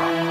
Bye.